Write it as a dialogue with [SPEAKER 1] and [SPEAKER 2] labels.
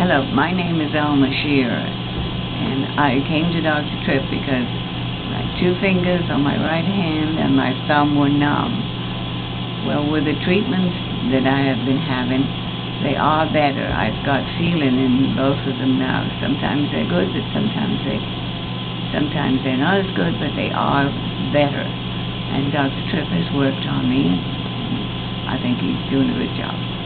[SPEAKER 1] Hello, my name is Alma Shear, and I came to Dr. Tripp because my two fingers on my right hand and my thumb were numb. Well, with the treatments that I have been having, they are better. I've got feeling in both of them now. Sometimes they're good, but sometimes they, sometimes they're not as good, but they are better. And Dr. Tripp has worked on me. I think he's doing a good job.